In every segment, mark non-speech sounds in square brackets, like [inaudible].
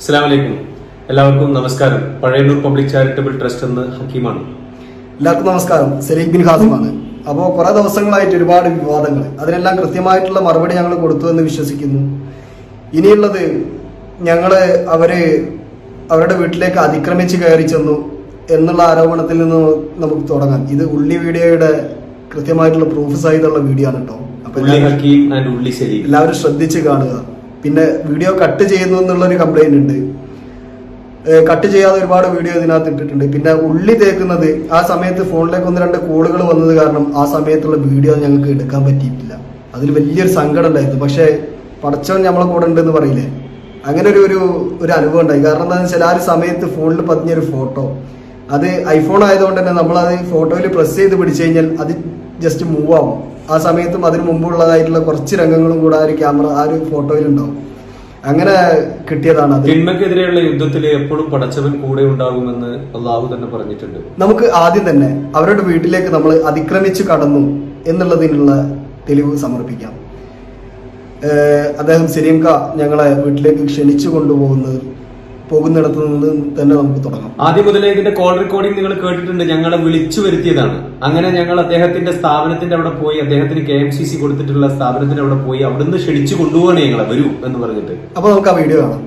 അസ്സലാമലൈക്കും. എല്ലാവർക്കും നമസ്കാരം. പഴയന്നൂർ പബ്ലിക് ചാരിറ്റബിൾ ട്രസ്റ്റ് എന്ന് ഹക്കീമാണ്. എല്ലാവർക്കും നമസ്കാരം. സലീഖ് ബിൻ ഹാസിമാണ് അപ്പോൾ കുറേ ദിവസങ്ങളായിട്ട് ഒരുപാട് വിവാദങ്ങൾ. അതിനെല്ലാം കൃത്യമായിട്ടുള്ള മറുപടി ഞങ്ങൾ കൊടുത്തു എന്ന് വിശ്വസിക്കുന്നു. ഇനിയുള്ളത് ഞങ്ങൾ അവർ അവരുടെ വീട്ടിലേക്ക് അതിക്രമിച്ച് കയറി ചെന്നു എന്നുള്ള ആരോപണത്തിൽ നിന്ന് നമുക്ക് തുടങ്ങാം. ഇത് ഉള്ളി വീഡിയോയുടെ കൃത്യമായിട്ടുള്ള പ്രൂഫ് സഹിതമുള്ള വീഡിയോ ആണ് കേട്ടോ. അപ്പൊ എല്ലാവരും ശ്രദ്ധിച്ച് കാണുക. പിന്നെ വീഡിയോ കട്ട് ചെയ്യുന്നു എന്നുള്ളൊരു കംപ്ലൈന്റ് ഉണ്ട്. കട്ട് ചെയ്യാതെ ഒരുപാട് വീഡിയോ ഇതിനകത്ത് ഇട്ടിട്ടുണ്ട്. പിന്നെ ഉള്ളി തേക്കുന്നത് ആ സമയത്ത് ഫോണിലേക്ക് ഒന്ന് രണ്ട് കോളുകൾ വന്നത് കാരണം ആ സമയത്തുള്ള വീഡിയോ ഞങ്ങൾക്ക് എടുക്കാൻ പറ്റിയിട്ടില്ല. അതിൽ വലിയൊരു സങ്കടം ഉണ്ടായിരുന്നു. പക്ഷേ പടച്ചവൻ നമ്മളെ കൂടെ ഉണ്ടെന്ന് പറയില്ലേ? അങ്ങനെ ഒരു ഒരു ഒരു അനുഭവം ഉണ്ടായി. കാരണം എന്താണെന്ന് വെച്ചാൽ ആ ഒരു സമയത്ത് ഫോണിൽ പതിഞ്ഞൊരു ഫോട്ടോ അത് ഐഫോൺ ആയതുകൊണ്ട് തന്നെ നമ്മളത് ഫോട്ടോയിൽ പ്രസ് ചെയ്ത് പിടിച്ചു കഴിഞ്ഞാൽ അത് ജസ്റ്റ് മൂവ് ആവും. ആ സമയത്തും അതിന് മുമ്പുള്ളതായിട്ടുള്ള കുറച്ച് രംഗങ്ങളും കൂടെ ആ ഒരു ക്യാമറ ആ ഒരു ഫോട്ടോയിൽ ഉണ്ടാവും അങ്ങനെ കിട്ടിയതാണ് അത്. തിന്മക്കെതിരെയുള്ള യുദ്ധത്തിൽ എപ്പോഴും പടച്ചവൻ കൂടെ ഉണ്ടാകുമെന്ന് അള്ളാഹു തന്നെ പറഞ്ഞിട്ടുണ്ട്. നമുക്ക് ആദ്യം തന്നെ അവരുടെ വീട്ടിലേക്ക് നമ്മൾ അതിക്രമിച്ചു കടന്നു എന്നുള്ളതിനുള്ള തെളിവ് സമർപ്പിക്കാം. അദ്ദേഹം സലീം ക ഞങ്ങളെ വീട്ടിലേക്ക് ക്ഷണിച്ചു കൊണ്ടുപോകുന്നത് പോകുന്നിടത്ത് നിന്ന് തന്നെ നമുക്ക് തുടങ്ങാം. ആദ്യം മുതലേ ഇതിന്റെ കോൾ റെക്കോർഡിംഗ് നിങ്ങൾ കേട്ടിട്ടുണ്ട് ഞങ്ങളെ വിളിച്ചു വരുത്തിയതാണ്. അങ്ങനെ ഞങ്ങൾ അദ്ദേഹത്തിന്റെ സ്ഥാപനത്തിന്റെ അവിടെ പോയി അദ്ദേഹത്തിന് കെ എം സി സി കൊടുത്തിട്ടുള്ള സ്ഥാപനത്തിന്റെ അവിടെ പോയി അവിടുന്ന് ക്ഷണിച്ചു കൊണ്ടുപോകണേ ഞങ്ങളെ വരൂ എന്ന് പറഞ്ഞിട്ട്. അപ്പൊ നമുക്ക് ആ വീഡിയോ കാണാം.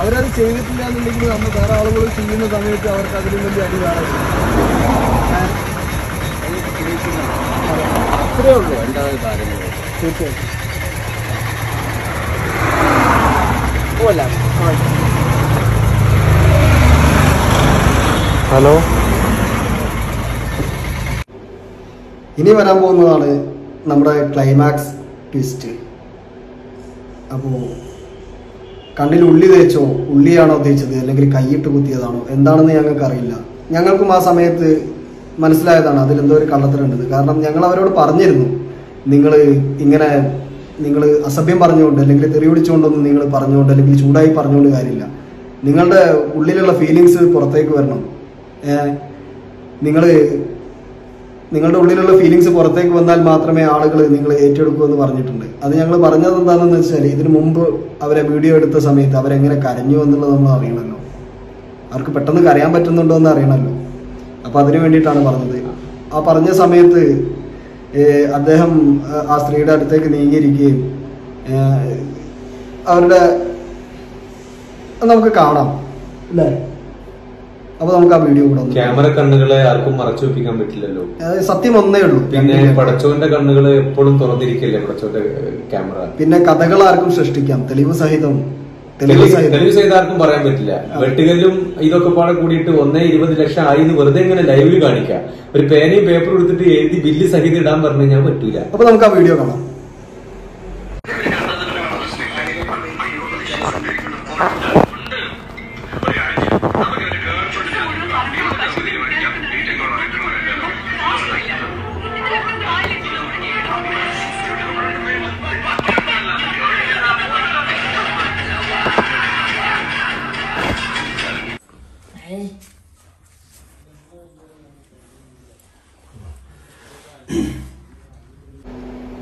അവരത് ചെയ്തിട്ടില്ല എന്നുണ്ടെങ്കിൽ നമ്മൾ വേറെ ആളുകൾ ചെയ്യുന്ന സമയത്ത് അവർക്ക് അതിലും വലിയ അടി വേറെ അത്രേ ഉള്ളൂ തീർച്ചയായും ഹലോ ഇനി വരാൻ പോകുന്നതാണ് നമ്മുടെ ക്ലൈമാക്സ് ട്വിസ്റ്റ് അപ്പോൾ കണ്ണിൽ ഉള്ളി തേച്ചോ? ഉള്ളിയാണോ തേച്ചത്? അല്ലെങ്കിൽ കൈയിട്ട് കുത്തിയതാണോ? എന്താണെന്ന് ഞങ്ങൾക്ക് അറിയില്ല ഞങ്ങൾക്കും ആ സമയത്ത് മനസ്സിലായതാണ് അതിലെന്തോ ഒരു കള്ളത്തരമുണ്ടെന്ന് കാരണം ഞങ്ങൾ അവരോട് പറഞ്ഞിരുന്നു നിങ്ങൾ ഇങ്ങനെ നിങ്ങൾ അസഭ്യം പറഞ്ഞുകൊണ്ട് അല്ലെങ്കിൽ തെറി പിടിച്ചുകൊണ്ടൊന്നും നിങ്ങൾ പറഞ്ഞുകൊണ്ട് അല്ലെങ്കിൽ ചൂടായി പറഞ്ഞുകൊണ്ട് കാര്യമില്ല. നിങ്ങളുടെ ഉള്ളിലുള്ള ഫീലിങ്സ് പുറത്തേക്ക് വരണം. നിങ്ങൾ നിങ്ങളുടെ ഉള്ളിലുള്ള ഫീലിങ്സ് പുറത്തേക്ക് വന്നാൽ മാത്രമേ ആളുകൾ നിങ്ങൾ ഏറ്റെടുക്കൂ എന്ന് പറഞ്ഞിട്ടുണ്ട്. അത് ഞങ്ങൾ പറഞ്ഞത് എന്താണെന്ന് വെച്ചാൽ ഇതിനു മുമ്പ് അവരെ വീഡിയോ എടുത്ത സമയത്ത് അവരെങ്ങനെ കരഞ്ഞു എന്നുള്ളത് നമ്മൾ അറിയണമല്ലോ. അവർക്ക് പെട്ടെന്ന് കരയാൻ പറ്റുന്നുണ്ടോ എന്ന് അറിയണമല്ലോ. അപ്പൊ അതിനു വേണ്ടിയിട്ടാണ് പറഞ്ഞത്. ആ പറഞ്ഞ സമയത്ത് അദ്ദേഹം ആ- സ്ത്രീയുടെ അടുത്തേക്ക് നീങ്ങിയിരിക്കുകയും അവരുടെ നമുക്ക് കാണാം. അല്ലേ അപ്പൊ നമുക്ക് ആ വീഡിയോ കൂടെ ക്യാമറ കണ്ണുകളെ ആർക്കും മറച്ചു വെപ്പിക്കാൻ പറ്റില്ലല്ലോ. സത്യം ഒന്നേ ഉള്ളൂ. പിന്നെ പടച്ചോന്റെ കണ്ണുകൾ എപ്പോഴും തുറന്നിരിക്കല്ലേ പടച്ചോന്റെ ക്യാമറ? പിന്നെ കഥകൾ ആർക്കും സൃഷ്ടിക്കാം. തെളിവ് സഹിതം തെളിവ് തെളിവ് സഹിതം തെളിവ് ചെയ്ത ആർക്കും പറയാൻ പറ്റില്ല. വെട്ടുകല്ലും ഇതൊക്കെ പാടെ കൂടിയിട്ട് ഒന്നേ ഇരുപത് ലക്ഷം ആയി എന്ന് വെറുതെ ഇങ്ങനെ ലൈവിൽ കാണിക്കാം. ഒരു പേനയും പേപ്പറും എടുത്തിട്ട് എഴുതി ബില്ല് സഹിതം ഇടാൻ പറഞ്ഞു ഞാൻ പറ്റൂല. അപ്പൊ നമുക്ക് ആ വീഡിയോ കാണാം.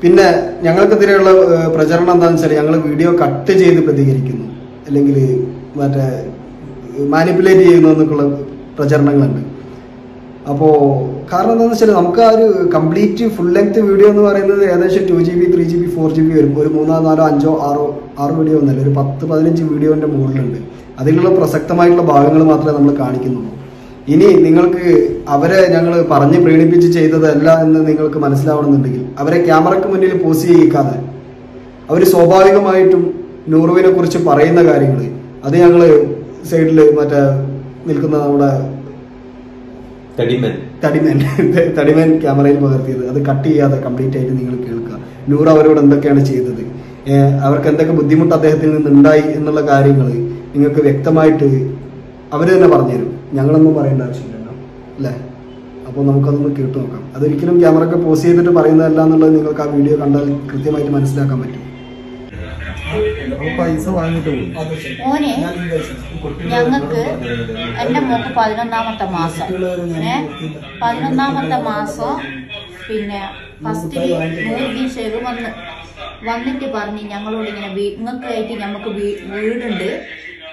പിന്നെ ഞങ്ങൾക്കെതിരെയുള്ള പ്രചരണം എന്താണെന്ന് വെച്ചാൽ ഞങ്ങൾ വീഡിയോ കട്ട് ചെയ്ത് പ്രതികരിക്കുന്നു. അല്ലെങ്കിൽ മറ്റേ മാനിപ്പുലേറ്റ് ചെയ്യുന്നു എന്നൊക്കെയുള്ള പ്രചരണങ്ങളുണ്ട്. അപ്പോൾ കാരണം എന്താണെന്ന് വെച്ചാൽ നമുക്ക് ആ ഒരു കംപ്ലീറ്റ് ഫുൾ ലെങ്ത് വീഡിയോ എന്ന് പറയുന്നത് ഏകദേശം two G B three G B four G B വരും. ഒരു മൂന്നോ നാലോ അഞ്ചോ ആറോ ആറ് വീഡിയോ ഒന്നല്ല ഒരു പത്ത് പതിനഞ്ച് വീഡിയോന്റെ മുകളിലുണ്ട്. അതിലുള്ള പ്രസക്തമായിട്ടുള്ള ഭാഗങ്ങൾ മാത്രമേ നമ്മൾ കാണിക്കുന്നുള്ളൂ. ഇനി നിങ്ങൾക്ക് അവരെ ഞങ്ങൾ പറഞ്ഞ് പ്രീണിപ്പിച്ച് ചെയ്തതല്ല എന്ന് നിങ്ങൾക്ക് മനസ്സിലാവണമെന്നുണ്ടെങ്കിൽ അവരെ ക്യാമറയ്ക്ക് മുന്നിൽ പോസ് ചെയ്യിക്കാതെ അവർ സ്വാഭാവികമായിട്ടും നൂറുവിനെ കുറിച്ച് പറയുന്ന കാര്യങ്ങൾ അത് ഞങ്ങൾ സൈഡിൽ മറ്റേ നിൽക്കുന്ന നമ്മുടെ തടിമൻ. തടിമേൻ. [laughs] തടിമേൻ ക്യാമറയിൽ പകർത്തിയത്. അത് കട്ട് ചെയ്യാതെ കംപ്ലീറ്റ് ആയിട്ട് നിങ്ങൾ കേൾക്കുക. നൂറ് അവരോട് എന്തൊക്കെയാണ് ചെയ്തത്? അവർക്ക് എന്തൊക്കെ ബുദ്ധിമുട്ട് അദ്ദേഹത്തിൽ നിന്നുണ്ടായി എന്നുള്ള കാര്യങ്ങൾ നിങ്ങൾക്ക് വ്യക്തമായിട്ട് അവർ തന്നെ പറഞ്ഞുതരും. ഞങ്ങളൊന്നും പറയേണ്ട ആവശ്യമില്ലല്ലോ അല്ലേ? അപ്പോൾ നമുക്കതൊന്ന് കേട്ടു നോക്കാം. അതൊരിക്കലും ക്യാമറ ഒക്കെ പോസ് ചെയ്തിട്ട് പറയുന്നതല്ല എന്നുള്ളത് നിങ്ങൾക്ക് ആ വീഡിയോ കണ്ടാൽ കൃത്യമായിട്ട് മനസ്സിലാക്കാൻ പറ്റും. പൈസ വാങ്ങിട്ട് ഞങ്ങൾക്ക് എന്റെ മോക്ക് പതിനൊന്നാമത്തെ മാസം. ഏ? പതിനൊന്നാമത്തെ മാസം പിന്നെ ഫസ്റ്റ് നൂറുദ്ദീൻ ഷേഖ് വന്ന് വന്നിട്ട് പറഞ്ഞ് ഞങ്ങളോട് ഇങ്ങനെ നിങ്ങൾക്ക് ആയിട്ട് ഞമ്മക്ക് വീടുണ്ട്.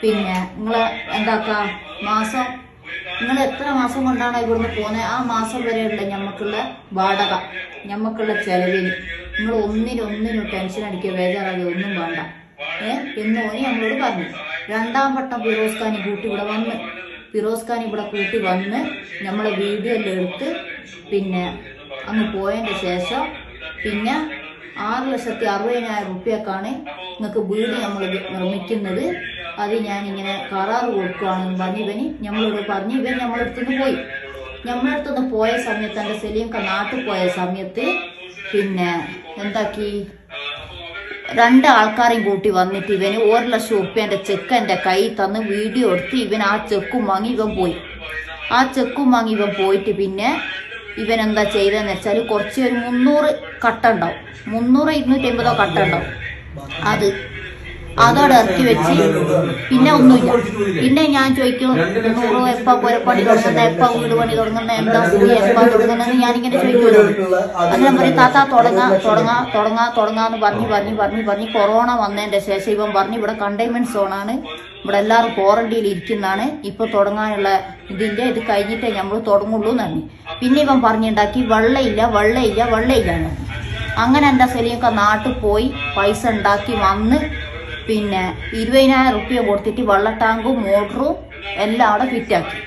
പിന്നെ നിങ്ങൾ എന്താക്കാം? മാസം നിങ്ങൾ എത്ര മാസം കൊണ്ടാണ് ഇവിടുന്ന് പോകുന്നത് ആ മാസം വരെയുള്ള ഞമ്മക്കുള്ള വാടക ഞമ്മക്കുള്ള ചെലവിന് നിങ്ങൾ ഒന്നിനൊന്നിനും ഒന്നിനും ടെൻഷൻ അടിക്കുക ബേജാറാകുക ഒന്നും വേണ്ട. ഏ? എന്ന് ഓന് നമ്മളോട് പറഞ്ഞു. രണ്ടാം വട്ടം ഫിറോസ് ഖാൻ കൂട്ടി ഇവിടെ വന്ന് ഫിറോസ് ഖാൻ ഇവിടെ കൂട്ടി വന്ന് നമ്മളെ വീഡിയോ എല്ലാം എടുത്ത് പിന്നെ അങ്ങ് പോയതിന്റെ ശേഷം പിന്നെ ആറ് ലക്ഷത്തി അറുപതിനായിരം റുപ്യക്കാണ് നിങ്ങൾക്ക് വീട് നമ്മൾ നിർമ്മിക്കുന്നത്. അത് ഞാൻ ഇങ്ങനെ കരാറ് കൊടുക്കുകയാണെന്ന് പറഞ്ഞ് ഇവന് നമ്മളോട് പറഞ്ഞ് ഇവൻ നമ്മളടുത്തുനിന്ന് പോയി. നമ്മളടുത്തുനിന്ന് പോയ സമയത്ത് എന്റെ സെലീംക്ക നാട്ടിൽ പോയ സമയത്ത് പിന്നെ എന്താക്കി? രണ്ട് ആൾക്കാരെയും കൂട്ടി വന്നിട്ട് ഇവന് ഒരു ലക്ഷം ഉറുപ്പ്യന്റെ ചെക്ക് എന്റെ കൈ തന്ന് വീഡിയോ എടുത്ത് ഇവൻ ആ ചെക്കും വാങ്ങി ഇവൻ പോയി. ആ ചെക്കും വാങ്ങി ഇവൻ പോയിട്ട് പിന്നെ ഇവൻ എന്താ ചെയ്തതെന്ന് വെച്ചാൽ കുറച്ച് ഒരു മുന്നൂറ് കട്ട ഉണ്ടാവും. മുന്നൂറ് ഇരുന്നൂറ്റി അമ്പതോ കട്ട ഉണ്ടാവും. അത് അതോടെ ഇറക്കി വെച്ച് പിന്നെ ഒന്നുമില്ല. പിന്നെ ഞാൻ ചോദിക്കും നൂറ് എപ്പ പുരപ്പണി തുടങ്ങുന്ന? എപ്പ വീട് പണി തുടങ്ങുന്ന? എന്താ സ്ഥിതി? എപ്പ തുടങ്ങുന്നതെന്ന് ഞാനിങ്ങനെ ചോദിക്കുമല്ലോ. അങ്ങനെ പറയും താത്ത തുടങ്ങാ തുടങ്ങാ തുടങ്ങാ തുടങ്ങാന്ന് പറഞ്ഞ് പറഞ്ഞ് പറഞ്ഞ് പറഞ്ഞ് കൊറോണ വന്നതിന്റെ ശേഷം ഇവൻ പറഞ്ഞ് ഇവിടെ കണ്ടെയ്ൻമെന്റ് സോണാണ് ഇവിടെ എല്ലാവരും ക്വാറന്റീനിൽ ഇരിക്കുന്നതാണ്. ഇപ്പൊ തുടങ്ങാനുള്ള ഇതിന്റെ ഇത് കഴിഞ്ഞിട്ടേ നമ്മൾ തുടങ്ങുള്ളൂ പറഞ്ഞു. പിന്നെ ഇവൻ പറഞ്ഞുണ്ടാക്കി വെള്ളയില്ല വെള്ളയില്ല വെള്ളയില്ല അങ്ങനെ എന്റെ സെലിയൊക്കെ നാട്ടിൽ പോയി പൈസ ഉണ്ടാക്കി വന്ന് പിന്നെ ഇരുപതിനായിരം റുപ്യ കൊടുത്തിട്ട് വെള്ളട്ടാങ്കും മോട്ടറും എല്ലാം അവിടെ ഫിറ്റാക്കി.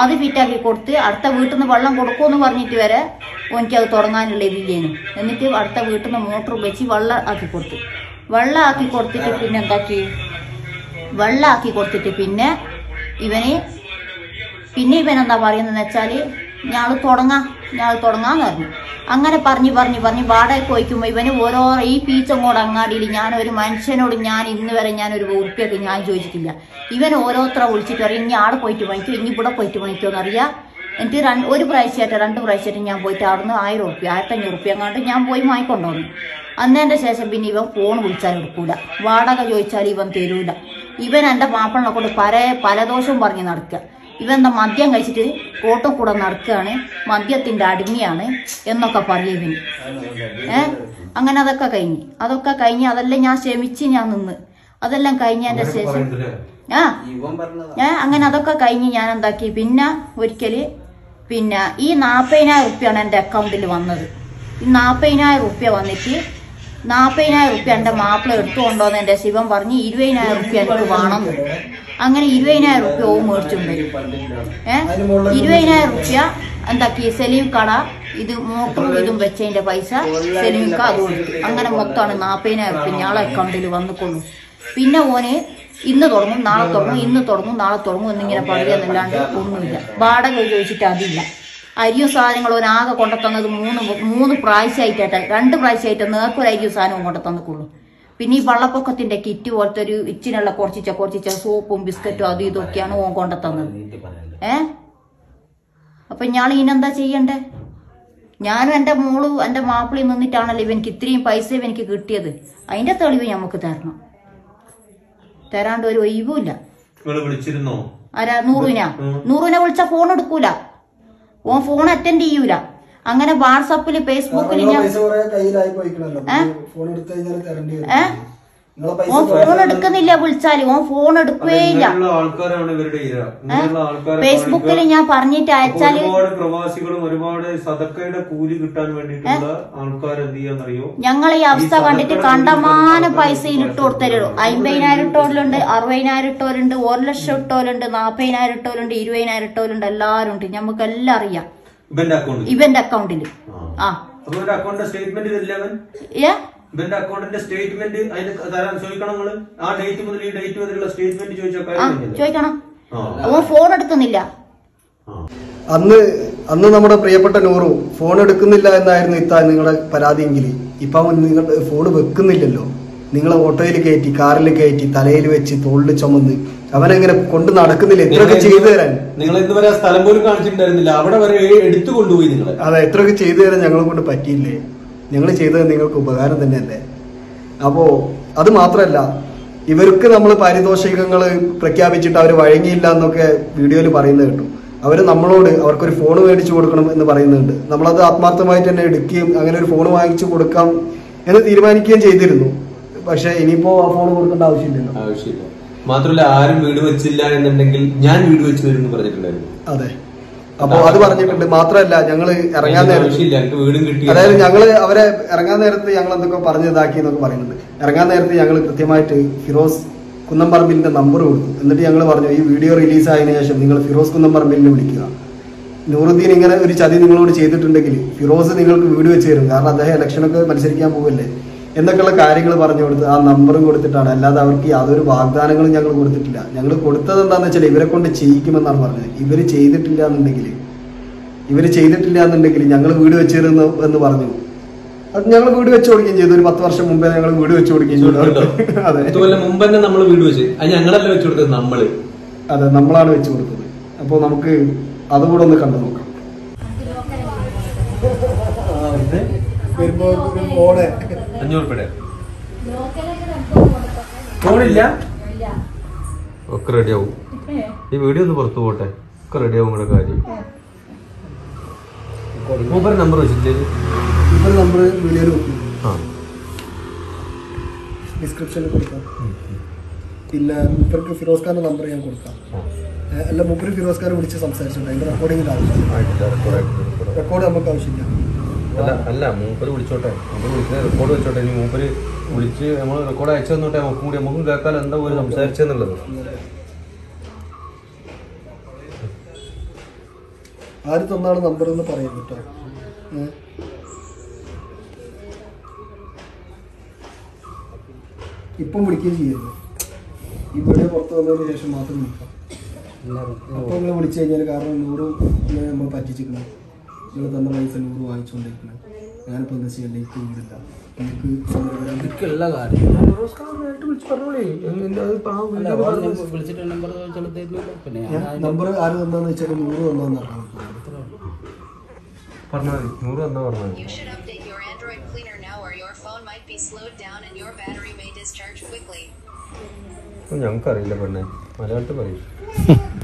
അത് ഫിറ്റാക്കി കൊടുത്ത് അടുത്ത വീട്ടിൽ നിന്ന് വെള്ളം കൊടുക്കുമെന്ന് പറഞ്ഞിട്ട് വരെ എനിക്കത് തുടങ്ങാനുള്ള ഇതില്ലേനു. എന്നിട്ട് അടുത്ത വീട്ടിൽ നിന്ന് മോട്ടർ വെച്ച് വെള്ളം ആക്കി കൊടുത്തു. വെള്ളം ആക്കി കൊടുത്തിട്ട് പിന്നെ എന്താക്കി? വെള്ളം ആക്കി കൊടുത്തിട്ട് പിന്നെ ഇവന് പിന്നെ ഇവൻ എന്താ പറയുന്നതെന്ന് വെച്ചാൽ ഞാൾ തുടങ്ങാം ഞാൾ തുടങ്ങാന്ന് പറഞ്ഞു. അങ്ങനെ പറഞ്ഞു പറഞ്ഞു പറഞ്ഞു വാടക പോയിക്കുമ്പോൾ ഇവന് ഓരോ ഈ പീച്ചങ്ങോട് അങ്ങാടിയിൽ ഞാൻ ഒരു മനുഷ്യനോട് ഞാൻ ഇന്ന് വരെ ഞാൻ ഒരു വൃത്തിയൊക്കെ ഞാൻ ചോദിച്ചിട്ടില്ല. ഇവൻ ഓരോരുത്തരെ വിളിച്ചിട്ട് പറയും ഇനി ആടെ പോയിട്ട് വാങ്ങിക്കോ ഇനി ഇവിടെ പോയിട്ട് വാങ്ങിക്കോ എന്നറിയാം? എനിക്ക് രണ്ട് ഒരു പ്രാവശ്യമായിട്ട് രണ്ട് പ്രാവശ്യമായിട്ട് ഞാൻ പോയിട്ട് അവിടുന്ന് ആയിരം ഉറുപ്പ്യ ആയിരത്തഞ്ഞൂറ് ഉറുപ്പ്യ അങ്ങാണ്ട് ഞാൻ പോയി വാങ്ങിക്കൊണ്ടുവന്നു. അന്നതിന്റെ ശേഷം പിന്നെ ഇവൻ ഫോൺ വിളിച്ചാൽ എടുക്കൂല. വാടക ചോദിച്ചാൽ ഇവൻ തരൂല. ഇവൻ എന്റെ മാപ്പിളിനെ കൊണ്ട് പല പലദോഷവും പറഞ്ഞ് നടക്കുക. ഇവൻ എന്താ മദ്യം കഴിച്ചിട്ട് കോട്ടം കൂടെ നടക്കുകയാണ് മദ്യത്തിന്റെ അടിമയാണ് എന്നൊക്കെ പറയും ഇവന്. ഏ? അങ്ങനെ അതൊക്കെ കഴിഞ്ഞ്. അതൊക്കെ കഴിഞ്ഞ് അതെല്ലാം ഞാൻ ക്ഷമിച്ച് ഞാൻ നിന്ന്. അതെല്ലാം കഴിഞ്ഞതിന്റെ ശേഷം ആ. ഏ? അങ്ങനെ അതൊക്കെ കഴിഞ്ഞ് ഞാൻ എന്താക്കി? പിന്നെ ഒരിക്കൽ പിന്നെ ഈ നാൽപ്പതിനായിരം റുപ്യാണ് എന്റെ അക്കൗണ്ടിൽ വന്നത്. ഈ നാൽപ്പതിനായിരം റുപ്യ വന്നിട്ട് നാപ്പതിനായിരം റുപ്യ എന്റെ മാപ്പിള എടുത്തു കൊണ്ടുവന്ന് എന്റെ ശിവൻ പറഞ്ഞ് ഇരുപതിനായിരം റുപ്യ എനിക്ക് വേണം. അങ്ങനെ ഇരുപതിനായിരം റുപ്യ ഓ മേടിച്ചുണ്ട് ഏ? ഇരുപതിനായിരം റുപ്യ എന്താക്കി സെലീം കട ഇത് മോട്ടറും ഇതും വെച്ചതിന്റെ പൈസ സലീംക്ക അത് കൊടുത്തു. അങ്ങനെ മൊത്തമാണ് നാൽപ്പതിനായിരം റുപ്യ ഞാളെ അക്കൗണ്ടിൽ വന്നിക്കൊള്ളു പിന്നെ ഓന് ഇന്ന് തുടങ്ങും നാളെ തുടങ്ങും ഇന്ന് തുടങ്ങും നാളെ തുടങ്ങും എന്നിങ്ങനെ പറയുക എന്നല്ലാണ്ട് ഒന്നുമില്ല. വാടക ചോദിച്ചിട്ട് അതില്ല. അരിയും സാധനങ്ങളും ഒരാകെ കൊണ്ടുത്തന്നത് മൂന്ന് മൂന്ന് പ്രാവശ്യമായിട്ടായിട്ട് രണ്ട് പ്രാവശ്യമായിട്ട് നേർക്കൊരു അരിയും സാധനവും കൊണ്ടുത്തന്നിക്കുള്ളൂ പിന്നെ ഈ വള്ളപ്പൊക്കത്തിന്റെ കിറ്റ് പോലത്തെ ഒരു ഇച്ചിനുള്ള കുറച്ചിച്ച കുറച്ചിച്ച സോപ്പും ബിസ്ക്കറ്റും അതും ഇതൊക്കെയാണ് ഓൻ കൊണ്ടുത്തന്നത്. ഏ? അപ്പൊ ഞാൻ ഇനെന്താ ചെയ്യണ്ടേ? ഞാനും എന്റെ മോളും എന്റെ മാപ്പിളയും നിന്നിട്ടാണല്ലോ ഇവനിക്ക് ഇത്രയും പൈസ ഇവനിക്ക് കിട്ടിയത്. അതിന്റെ തെളിവ് നമുക്ക് തരണം. തരാണ്ട് ഒരു ഒഴിവുമില്ല. വിളിച്ചിരുന്നോ? ആരാ? നൂറുവിനാ? നൂറുവിനെ വിളിച്ച ഫോൺ എടുക്കൂല. ഓൻ ഫോൺ അറ്റൻഡ് ചെയ്യൂല. അങ്ങനെ വാട്സാപ്പിൽ ഫേസ്ബുക്കിൽ നിങ്ങളെ ഞാൻ പൈസ ഓൻ ഫോൺ എടുക്കുന്നില്ല വിളിച്ചാൽ. ഓൻ ഫോൺ എടുക്കുകയില്ല ആൾക്കാരാണ് ഇവരുടെ ഇര. ഫേസ്ബുക്കിൽ. ഞാൻ പറഞ്ഞിട്ട് അയച്ചാൽ ഒരുപാട് പ്രവാസികളും ഒരുപാട് സതക്കയുടെ കൂലി കിട്ടാൻ വേണ്ടിയിട്ടുള്ള ആൾക്കാർ എന്ത് ചെയ്യാന്നറിയോ? ഞങ്ങൾ ഈ അവസ്ഥ കണ്ടിട്ട് കണ്ടമാന പൈസയിൽ ഇട്ട് കൊടുത്തരുള്ളൂ അമ്പതിനായിരം ഇട്ടോലുണ്ട് അറുപതിനായിരം ഇട്ടോലുണ്ട് ഒരു ലക്ഷം ഇട്ടോലുണ്ട് നാപ്പതിനായിരം ഇട്ടോലുണ്ട് ഇരുപതിനായിരം ഇട്ടോലുണ്ട് എല്ലാരും ഉണ്ട്. ഞമ്മക്ക് എല്ലാം അറിയാം. ഇവന്റെ അക്കൗണ്ടിൽ ആ. അക്കൗണ്ട് സ്റ്റേറ്റ്മെന്റ് അവൻ? ഏ? ഇവന്റെ അക്കൗണ്ടിന്റെ സ്റ്റേറ്റ്മെന്റ് അതിന് തരാൻ ചോദിക്കണം നിങ്ങൾ? ആ ഡേറ്റ് മുതൽ ഈ ഡേറ്റ് വരെയുള്ള സ്റ്റേറ്റ്മെന്റ് ചോദിച്ചാൽ ഫോൺ എടുക്കുന്നില്ല. അന്ന് അന്ന് നമ്മുടെ പ്രിയപ്പെട്ട നൂറു ഫോൺ എടുക്കുന്നില്ല എന്നായിരുന്നു ഇത്ത നിങ്ങളുടെ പരാതിയെങ്കിൽ. ഇപ്പം നിങ്ങൾ ഫോൺ വെക്കുന്നില്ലല്ലോ. നിങ്ങളെ ഓട്ടോയിൽ കയറ്റി കാറിൽ കയറ്റി തലയിൽ വെച്ച് തോളിൽ ചുമന്ന് അവനെങ്ങനെ കൊണ്ട് നടക്കുന്നില്ല. എത്രയൊക്കെ ചെയ്തു തരാൻ. നിങ്ങൾ ഇതുവരെ സ്ഥലം പോലും കാണിച്ചിട്ടുണ്ടായിരുന്നില്ല. അവിടെ വരെ എടുത്തു കൊണ്ടുപോയി നിങ്ങൾ അതെ എത്രയൊക്കെ ചെയ്തു തരാൻ ഞങ്ങളെ കൊണ്ട് പറ്റിയില്ലേ? ഞങ്ങൾ ചെയ്തത് നിങ്ങൾക്ക് ഉപകാരം തന്നെയല്ലേ? അപ്പോൾ അത് മാത്രമല്ല ഇവർക്ക് നമ്മൾ പാരിതോഷികങ്ങൾ പ്രഖ്യാപിച്ചിട്ട് അവർ വഴങ്ങിയില്ല എന്നൊക്കെ വീഡിയോയിൽ പറയുന്നത് കേട്ടു. അവർ നമ്മളോട് അവർക്കൊരു ഫോൺ മേടിച്ചു കൊടുക്കണം എന്ന് പറയുന്നുണ്ട്. നമ്മളത് ആത്മാർത്ഥമായിട്ട് തന്നെ എടുക്കുകയും അങ്ങനെ ഒരു ഫോൺ വാങ്ങിച്ചു കൊടുക്കാം എന്ന് തീരുമാനിക്കുകയും ചെയ്തിരുന്നു. പക്ഷേ ഇനിയിപ്പോ ആ ഫോൺ കൊടുക്കേണ്ട ആവശ്യമില്ലല്ലോ. ആവശ്യമില്ല. മാത്രമല്ല ആരും വീട് വെച്ചില്ല എന്നുണ്ടെങ്കിൽ ഞാൻ വീട് വെച്ചു തരും എന്ന് പറഞ്ഞിട്ടുണ്ടായിരുന്നു. അതെ. അപ്പൊ അത് പറഞ്ഞിട്ടുണ്ട്. മാത്രമല്ല ഞങ്ങൾ ഇറങ്ങാൻ നേരത്ത് അതായത് ഞങ്ങൾ അവരെ ഇറങ്ങാൻ നേരത്ത് ഞങ്ങൾ എന്തൊക്കെ പറഞ്ഞു ഇതാക്കി എന്നൊക്കെ പറയുന്നുണ്ട്. ഇറങ്ങാൻ നേരത്ത് ഞങ്ങൾ കൃത്യമായിട്ട് ഫിറോസ് കുന്നംപറമ്പിലിന്റെ നമ്പർ കൊടുത്തു. എന്നിട്ട് ഞങ്ങൾ പറഞ്ഞു ഈ വീഡിയോ റിലീസ് ആയതിനു ശേഷം നിങ്ങൾ ഫിറോസ് കുന്നംപറമ്പിലിനെ വിളിക്കുക. നൂറുദ്ദീൻ ഇങ്ങനെ ഒരു ചതി നിങ്ങളോട് ചെയ്തിട്ടുണ്ടെങ്കിൽ ഫിറോസ് നിങ്ങൾക്ക് വീഡിയോ വെച്ച് തരും. കാരണം അദ്ദേഹം ഇലക്ഷനൊക്കെ മത്സരിക്കാൻ പോകല്ലേ എന്നൊക്കെയുള്ള കാര്യങ്ങൾ പറഞ്ഞു കൊടുത്ത് ആ നമ്പറും കൊടുത്തിട്ടാണ്. അല്ലാതെ അവർക്ക് യാതൊരു വാഗ്ദാനങ്ങളും ഞങ്ങൾ കൊടുത്തിട്ടില്ല. ഞങ്ങൾ കൊടുത്തത് എന്താണെന്ന് വെച്ചാൽ ഇവരെ കൊണ്ട് ചെയ്യിക്കുമെന്നാണ് പറഞ്ഞത്. ഇവർ ചെയ്തിട്ടില്ല എന്നുണ്ടെങ്കിൽ ഇവർ ചെയ്തിട്ടില്ല എന്നുണ്ടെങ്കിൽ ഞങ്ങൾ വീട് വെച്ചിരുന്നു എന്ന് പറഞ്ഞു. അത് ഞങ്ങൾ വീട് വെച്ച് കൊടുക്കുകയും ചെയ്തു. ഒരു പത്ത് വർഷം മുമ്പേ ഞങ്ങൾ വീട് വെച്ച് കൊടുക്കുകയും ചെയ്തു. [laughs] അതെ. മുമ്പ് തന്നെ നമ്മൾ വീട് വെച്ച്. അത് ഞങ്ങളല്ല വെച്ച് കൊടുത്തത് നമ്മൾ. അതെ നമ്മളാണ് വെച്ച് കൊടുത്തത്. അപ്പോൾ നമുക്ക് അതുകൂടെ ഒന്ന് കണ്ടു നോക്കാം. അഞ്ഞൂറ് രൂപയുടെ ഫോണില്ല? ഒക്കെ റെഡിയാവും. ഈ വീഡിയോ ഒന്ന് പുറത്തു പോട്ടെ. ഒക്കെ റെഡിയാവും കൂടെ കാര്യം. ഊബർ നമ്പർ വെച്ചിട്ട് ഊബർ നമ്പർ വീഡിയോയിൽ ആ. ഡിസ്ക്രിപ്ഷനിൽ കൊടുക്കാം. പിന്നെ മൂപ്പർക്ക് ഫിറോസ് ഖാന്റെ നമ്പർ ഞാൻ കൊടുക്കാം. അല്ല മൂപ്പര് ഫിറോസ് ഖാൻ വിളിച്ച് സംസാരിച്ചിട്ടുണ്ട്. അതിന്റെ റെക്കോർഡിങ്ങിന്റെ ആവശ്യം റെക്കോർഡ് നമുക്ക് ആവശ്യമില്ല. അല്ല അല്ല മൂപ്പര് വിളിച്ചോട്ടെ. മൂപ്പര് വിളിച്ച റെക്കോർഡ് വെച്ചോട്ടെ. ഇനി മൂപ്പര് വിളിച്ച് നമ്മൾ റെക്കോർഡ് അയച്ചു തന്നോട്ടെ. നമുക്കും കൂടി നമുക്കും കേൾക്കാൻ എന്താ പോലും സംസാരിച്ചെന്നുള്ളത്. ആര് തന്നാണ് നമ്പർ എന്ന് പറയും കേട്ടോ ഇപ്പം വിളിക്കുകയും ചെയ്യരുത് ഇവിടെ പുറത്ത് വന്നതിന് ശേഷം മാത്രം വിളിക്കാം. അപ്പോൾ നിങ്ങൾ വിളിച്ചു കഴിഞ്ഞാൽ കാരണം നൂറ് നമ്മൾ പറ്റിച്ചിരിക്കണം. നിങ്ങൾ തന്നെ പൈസ നൂറ് വാങ്ങിച്ചുകൊണ്ടിരിക്കണം ഞാനിപ്പോൾ എന്താ ചെയ്യാൻ എനിക്ക് വീടില്ല എനിക്ക് എനിക്കുള്ള കാര്യം. വിളിച്ചിട്ട് നമ്പർ പിന്നെ ഞാൻ നമ്പർ ആര് തന്നാന്ന് വെച്ചാൽ നൂറ് തന്നാന്ന് പറഞ്ഞു പറഞ്ഞാൽ മതി. നൂറ് തന്നാ പറഞ്ഞാൽ മതി. ഞങ്ങൾക്കറിയില്ല പെണ്ണെ. മലയാളത്തിൽ your [laughs]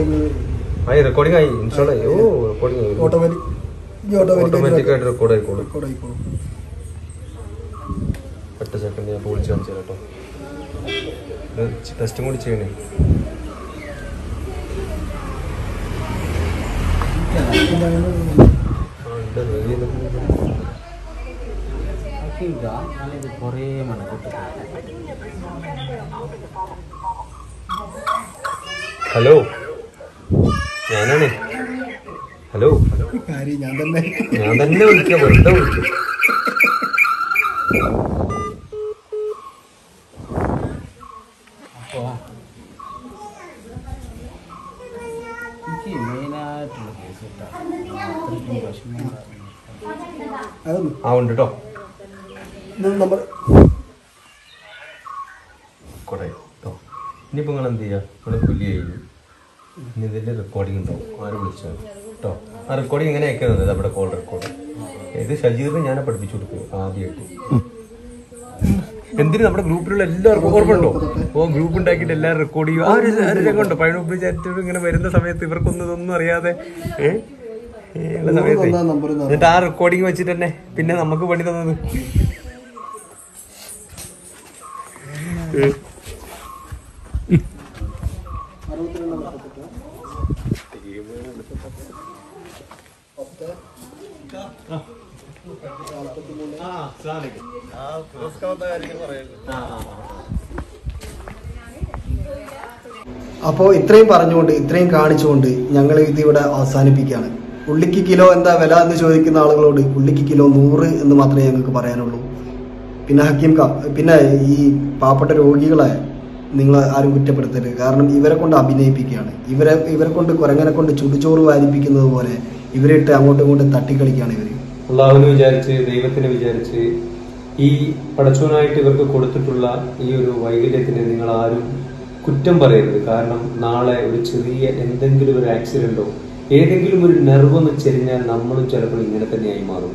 റെക്കോർഡിങ് ആയി റെക്കോർഡിംഗ് ആയി ഇൻസ്റ്റാൾ ആയി. ഓ റെക്കോർഡിംഗ് ആയി. ഓട്ടോമാറ്റിക് ഓട്ടോമാറ്റിക് ആയിട്ട് റെക്കോർഡ് ആയിക്കോളും. റെക്കോർഡ് ആയിക്കോളും. ഒറ്റ സെക്കൻഡ് ഞാൻ വിളിച്ച് കാണിച്ചു കേട്ടോ ടെസ്റ്റും കൂടി ചെയ്യണേ. കുറേ മണക്കൂട്ട് ഹലോ? ഞാനാണ്. ഹലോ. ഞാൻ തന്നെ. ഞാൻ തന്നെ വിളിക്കാം. വെറുതെ വിളിക്കും. ഇനിയിപ്പോ എനിക്ക് മെയിനായിട്ടുള്ള കേസ് കിട്ടാം അത്രയ്ക്കും വിഷമം. ആ ഉണ്ട് കേട്ടോ നമ്പർ കൊടേ കേട്ടോ ഇനിയിപ്പോൾ നിങ്ങൾ എന്ത് ചെയ്യുക നിങ്ങൾ പുല്ലിയായിരുന്നു ഇതിന്റെ റെക്കോർഡിംഗ് ഉണ്ടാവും. ആര് വിളിച്ചാൽ കേട്ടോ ആ റെക്കോർഡിംഗ് ഇങ്ങനെ അയക്കുന്നത് നമ്മുടെ കോൾ റെക്കോർഡ് ഇത് ഷജീറിന് ഞാൻ പഠിപ്പിച്ചു കൊടുക്കും ആദ്യമായിട്ട് എന്തിന് നമ്മുടെ ഗ്രൂപ്പിലുള്ള എല്ലാവർക്കും ഓർമ്മയുണ്ടോ? ഓ ഗ്രൂപ്പ് ഉണ്ടാക്കിയിട്ട് എല്ലാവരും റെക്കോർഡ് ചെയ്യും. ആ ഒരു രംഗമുണ്ടോ പഴയ ചാറ്റ് ഇങ്ങനെ വരുന്ന സമയത്ത് ഇവർക്കൊന്നും ഇതൊന്നും അറിയാതെ ഏ? ഏ, സമയത്ത്. എന്നിട്ട് ആ റെക്കോർഡിങ് വെച്ചിട്ട് തന്നെ പിന്നെ നമുക്ക് പണി തന്നത്. അപ്പോൾ ഇത്രയും പറഞ്ഞുകൊണ്ട് ഇത്രയും കാണിച്ചുകൊണ്ട് ഞങ്ങൾ ഇതിവിടെ അവസാനിപ്പിക്കുകയാണ്. ഉള്ളിക്ക് കിലോ എന്താ വില എന്ന് ചോദിക്കുന്ന ആളുകളോട് ഉള്ളിക്ക് കിലോ നൂറ് എന്ന് മാത്രമേ ഞങ്ങൾക്ക് പറയാനുള്ളൂ. പിന്നെ ഹക്കീം ക പിന്നെ ഈ പാവപ്പെട്ട രോഗികളെ നിങ്ങൾ ആരും കുറ്റപ്പെടുത്തരുത്. കാരണം ഇവരെ കൊണ്ട് അഭിനയിപ്പിക്കുകയാണ്. ഇവരെ ഇവരെ കൊണ്ട് കുരങ്ങനെ കൊണ്ട് ചുടുചോറ് വാരിപ്പിക്കുന്നത് പോലെ ഇവരിട്ട് അങ്ങോട്ടും ഇങ്ങോട്ടും തട്ടിക്കളിക്കുകയാണ് ഇവർ അള്ളാഹുവിനെ വിചാരിച്ച് ദൈവത്തിനെ വിചാരിച്ച് ഈ പടച്ചവനായിട്ട് ഇവർക്ക് കൊടുത്തിട്ടുള്ള ഈ ഒരു വൈകല്യത്തിനെ നിങ്ങൾ ആരും കുറ്റം പറയരുത്. കാരണം നാളെ ഒരു ചെറിയ എന്തെങ്കിലും ഒരു ആക്സിഡന്റോ ഏതെങ്കിലും ഒരു നെർവ് ഒന്ന് ചെരിഞ്ഞാൽ നമ്മളും ചിലപ്പോൾ ഇങ്ങനെ തന്നെയായി മാറും.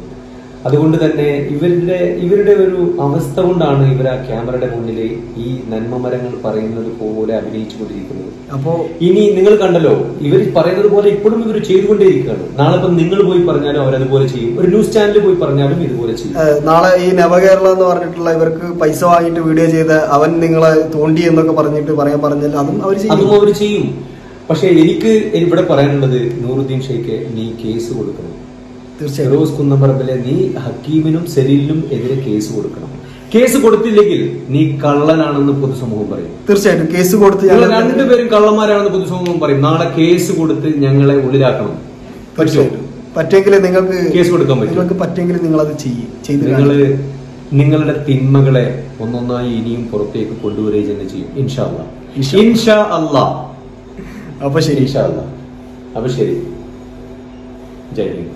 അതുകൊണ്ട് തന്നെ ഇവരുടെ ഇവരുടെ ഒരു അവസ്ഥ കൊണ്ടാണ് ഇവർ ആ ക്യാമറയുടെ മുന്നിൽ ഈ നന്മ മരങ്ങൾ പറയുന്നത് പോലെ അഭിനയിച്ചു കൊണ്ടിരിക്കുന്നത് അപ്പോ ഇനി നിങ്ങൾ കണ്ടല്ലോ ഇവർ പറയുന്നത് പോലെ ഇപ്പോഴും ഇവർ ചെയ്തുകൊണ്ടേയിരിക്കുകയാണ്. നാളെ ഇപ്പം നിങ്ങൾ പോയി പറഞ്ഞാലും അവരതുപോലെ ചെയ്യും. ഒരു ന്യൂസ് ചാനലിൽ പോയി പറഞ്ഞാലും ഇതുപോലെ ചെയ്യും. നാളെ ഈ നവകേരളം എന്ന് പറഞ്ഞിട്ടുള്ള ഇവർക്ക് പൈസ വാങ്ങിയിട്ട് വീഡിയോ ചെയ്ത് അവൻ നിങ്ങളെ തോണ്ടി എന്നൊക്കെ പറഞ്ഞിട്ട് പറയാൻ പറഞ്ഞാൽ അതും അവർ അതും ചെയ്യും അവർ ചെയ്യും. പക്ഷെ എനിക്ക് ഇവിടെ പറയാനുള്ളത് നൂറുദ്ദീൻ ഷെയ്ക്ക് നീ കേസ് കൊടുക്കണം. തീർച്ചയായും. കുന്നമ്പറമ്പിലെ നീ ഹക്കീമിനും സെലീലിനും എതിരെ കേസ് കൊടുക്കണം. കേസ് കൊടുത്തില്ലെങ്കിൽ നീ കള്ളനാണെന്ന് പൊതുസമൂഹം പറയും. തീർച്ചയായിട്ടും കേസ് കൊടുത്ത് നിങ്ങൾ ഞങ്ങൾ രണ്ടുപേരും കള്ളന്മാരാണെന്ന് പൊതുസമൂഹം പറയും. നാളെ കേസ് കൊടുത്ത് ഞങ്ങളെ ഉള്ളിലാക്കണം. തീർച്ചയായിട്ടും. പറ്റുമെങ്കിൽ നിങ്ങൾക്ക് കേസ് കൊടുക്കാൻ പറ്റും. നിങ്ങൾക്ക് പറ്റുമെങ്കിൽ നിങ്ങൾ അത് ചെയ്യും ചെയ്ത് നിങ്ങൾ നിങ്ങളുടെ തിന്മകളെ ഒന്നൊന്നായി ഇനിയും പുറത്തേക്ക് കൊണ്ടുവരിക തന്നെ ചെയ്യും. ഇൻഷാ അല്ലാ ഇൻഷാ. അല്ല അല്ലാ അപ്പൊ ശരി. ഇൻഷാ അല്ലാ അപ്പൊ ശരി. ജയ് ഹിന്ദ്.